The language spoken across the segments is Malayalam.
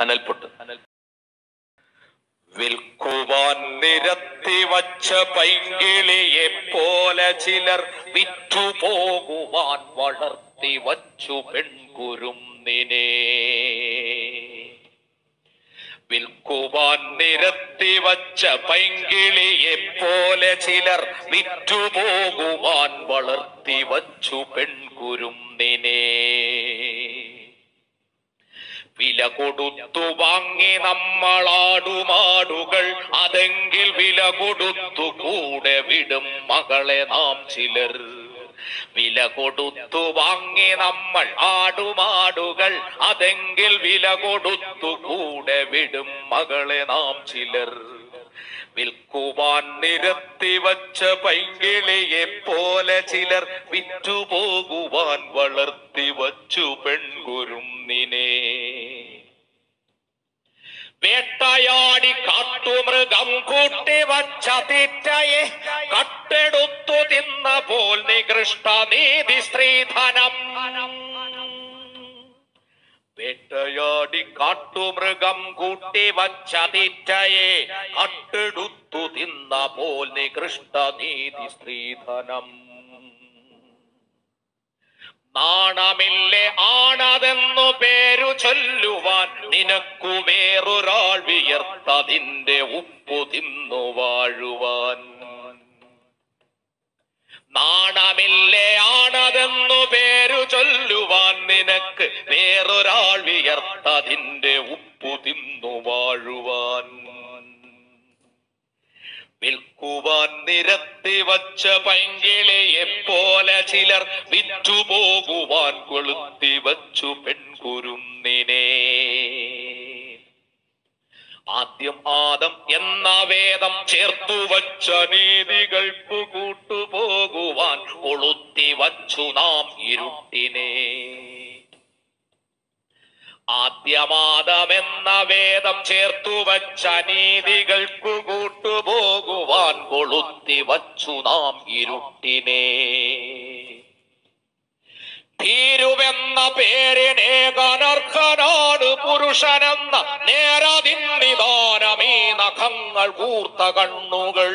കനൽപൊട്ട് വിൽക്കുവാൻ നിരത്തി വച്ച പൈങ്കിളിയെ പോലെ ചിലർ വിറ്റുപോകുവാൻ വളർത്തി വച്ചു പെൺകുരുന്നിനെ. വിൽക്കുവാൻ നിരത്തി വച്ച പൈങ്കിളിയെ പോലെ ചിലർ വിറ്റുപോകുവാൻ വളർത്തി വച്ചു പെൺകുരുന്നിനെ. വില കൊടുത്തു വാങ്ങി നമ്മളാടുമാടുകൾ അതെങ്കിൽ വില കൊടുത്തു കൂടെ വിടും മകളെ നാം ചിലർ. വില കൊടുത്തു വാങ്ങി നമ്മൾ ആടുമാടുകൾ. അതെങ്കിൽ വില കൊടുത്തു കൂടെ വിടും മകളെ നാം ചിലർ. വിൽക്കുവാൻ നിരത്തി വച്ച പൈങ്കിളിയെ പോലെ ചിലർ വിറ്റുപോകുവാൻ വളർത്തി വച്ചു പെൺകുരുന്നിനെ. വേട്ടയാടി കാട്ടുമൃഗം കൂട്ടി വച്ച തീറ്റയെ കട്ടെടുത്തു തിന്ന പോൽ നികൃഷ്ട നീതി സ്ത്രീധനം. വേട്ടയാടി കാട്ടുമൃഗം കൂട്ടി വച്ച തീറ്റയെ കട്ടെടുത്തു തിന്ന പോൽ നികൃഷ്ട നീതി സ്ത്രീധനം. നാണമില്ലേ ആണതെന്നു പേരു ചൊല്ലുവാൻ വേറൊരാൾ വിയർത്തതിന്റെ ഉപ്പു തിന്നു വാഴുവാൻ. നാണമില്ലേ ആണതെന്നു പേരു ചൊല്ലുവാൻ നിനക്ക് വേറൊരാൾ വിയർത്തതിന്റെ ഉപ്പു തിന്നു വാഴുവാൻ. വിൽക്കുവാൻ നിരത്തി വച്ച പൈങ്കിളിയെ പോലെ ചിലർ വിറ്റുപോകുവാൻ കൊളുത്തി വച്ചു പെൺകുരുന്നിനെ. ആദ്യം ആദം എന്ന വേദം ചേർത്തു വച്ച നീതികൾക്കു കൂട്ടുപോകുവാൻ കൊളുത്തി വച്ചു നാം ഇരുട്ടിനെ. ആദ്യമാദമെന്ന വേദം ചേർത്തു വച്ച നീതികൾക്കു കൂട്ടുപോകുവാൻ കൊളുത്തി വച്ചു നാം ഇരുട്ടിനെ. ഭീരുവെന്ന പേരിനേകനർഹനാണ് പുരുഷനെന്ന നേരതിന്നിദാനമീ നഖങ്ങൾ കൂർത്ത കണ്ണുകൾ.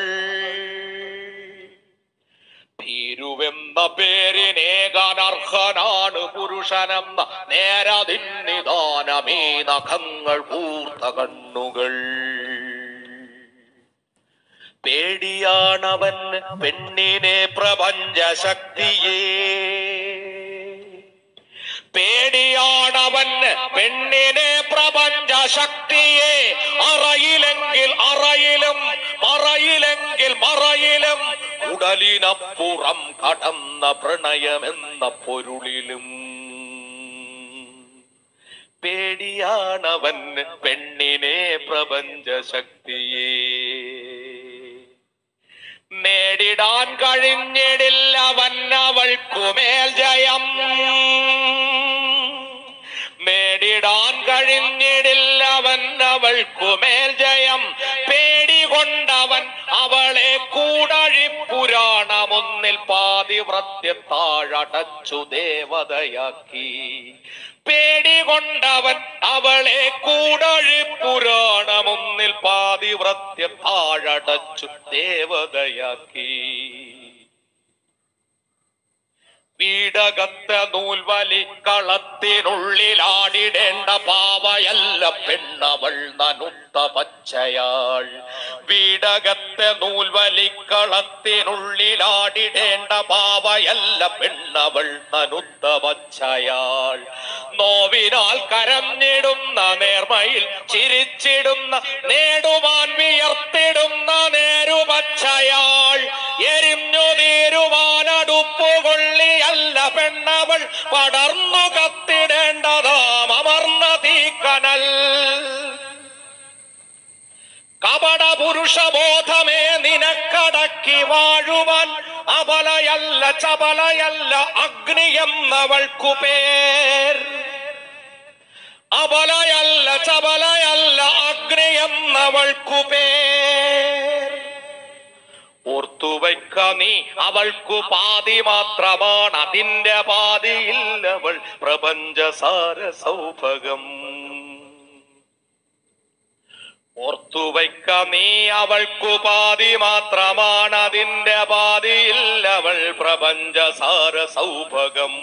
ഭീരുവെന്ന പേരിനേകനർഹനാണ് പുരുഷനെന്ന നേരതിന്നിദാനമീ നഖങ്ങൾ കൂർത്ത കണ്ണുകൾ. പേടിയാണവൻ പെണ്ണിനെ പ്രപഞ്ച പേടിയാണവൻ പെണ്ണിനെ പ്രപഞ്ച ശക്തിയെ അറയിലെങ്കിൽ അറയിലും മറയിലെങ്കിൽ മറയിലും ഉടലിനപ്പുറം കടന്ന പ്രണയമെന്ന പൊരുളിലും. പേടിയാണവൻ പെണ്ണിനെ പ്രപഞ്ച ശക്തിയെ. നേടിടാൻ കഴിഞ്ഞിടില്ല അവൾക്കുമേൽ ജയം. നേടിടാൻ കഴിഞ്ഞിടില്ലവൻ അവൾക്കുമേൽ ജയം. പേടികൊണ്ടവൻ അവളെ കൂടഴിപ്പുരാണമൊന്നിൽ പാതിവ്രത്യത്താഴടച്ചു ദേവതയാക്കി. പേടികൊണ്ടവൻ അവളെ കൂടഴിപ്പുരാണമൊന്നിൽ പാതിവ്രത്യത്താഴടച്ചു ദേവതയാക്കി. വീടകത്ത നൂൽവലി കളത്തിനുള്ളിലാടിടേണ്ട പാവയല്ല പെണ്ണവൾ നനുത്ത പച്ചയാൾ. വീടകത്ത നൂൽവലി കളത്തിനുള്ളിലാടിടേണ്ട പാവയല്ല പെണ്ണവൾ നനുത്ത പച്ചയാൾ. നോവിനാൽ കരഞ്ഞിടുന്ന നേർമയിൽ ചിരിച്ചിടുന്ന നേടുവാൻ വിയർത്തിടുന്ന നേരുപച്ചയാൾ. പെണ്ണവൾ പടർന്നു കത്തിടേണ്ടതാം അമർന്ന തീക്കനൽ. കപട പുരുഷബോധമേ നിനക്കടക്കി വാഴുവാൻ അബലയല്ല ചബലയല്ല അഗ്നി എന്നവൾക്കു പേർ. അബലയല്ല ചബലയല്ല അഗ്നി എന്നവൾക്കു പേർ. ഓർത്തുവയ്ക്ക നീ അവൾക്കു പാതി മാത്രമാണ്. അതിന്റെ പാതിയില്ലവൾ പ്രപഞ്ചസാര സൗഭകം ഓർത്തുവയ്ക്ക നീ അവൾക്കു പാതി മാത്രമാണ്. അതിന്റെ പാതിയില്ലവൾ പ്രപഞ്ച സാര സൗഭകം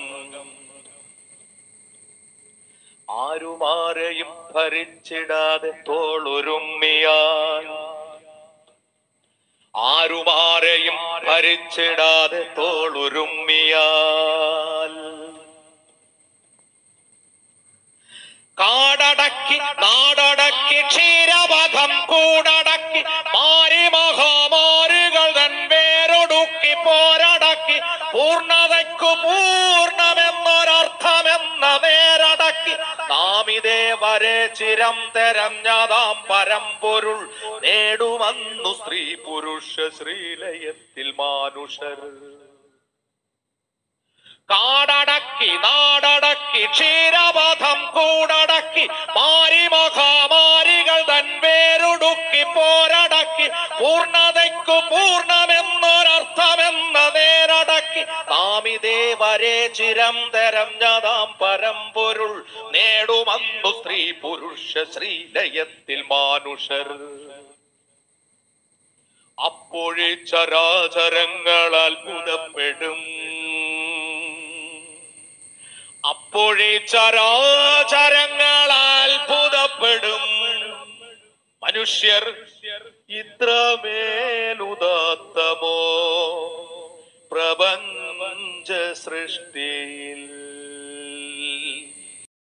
ആരുമാരെയും ഭരിച്ചിടാതെ തോളുരുമ്മിയാൽ ആരുമാരെയും ഭരിച്ചിടാതെ തോളുരുമ്മിയാൽ. കാടടക്കി നാടടക്കി ക്ഷീരപഥം കൂടടക്കി മാരി മഹാമാരികൾ തൻ വേരൊടുക്കി പോരടക്കി പൂർണതയ്ക്കു പൂർണമെന്നൊരർത്ഥമെന്ന വരെ ചിരം തെരഞ്ഞതാം പരമ്പൊരുൾ നേടുവന്നു സ്ത്രീ പുരുഷ ശ്രീലയത്തിൽ മാനുഷർ. കാടടക്കി നാടടക്കി ക്ഷീരപഥം കൂടടക്കി മാരി മഹാമാരികൾ തൻ വേരുടുക്കി പോരടക്കി പൂർണതയ്ക്കു പൂർണമെന്നൊരർത്ഥമെന്ന നാമിതേ വരെ ചിരം തെരഞ്ഞതാം പരമ്പൊരുൾ നേടുമന്നു സ്ത്രീ പുരുഷ ശ്രീലയത്തിൽ മാനുഷർ. അപ്പോഴേ ചരാചരങ്ങൾ അത്ഭുതപ്പെടും. അപ്പോഴേ ചരാചരങ്ങൾ അത്ഭുതപ്പെടും. മനുഷ്യർ ഇത്രമേലുദാത്തമോ? സൃഷ്ടിയിൽ